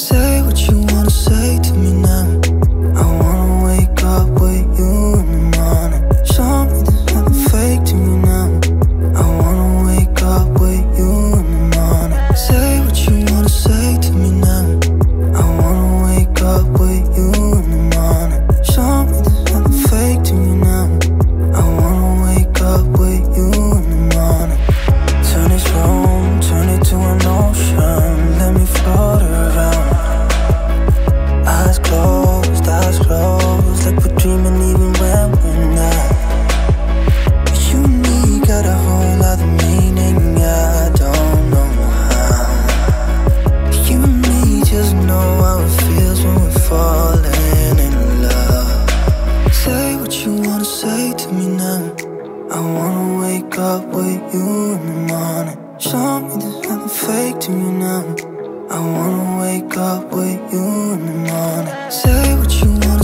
Say say to me now? I wanna wake up with you in the morning. Show me there's nothing fake to you now. I wanna wake up with you in the morning. Say what you wanna.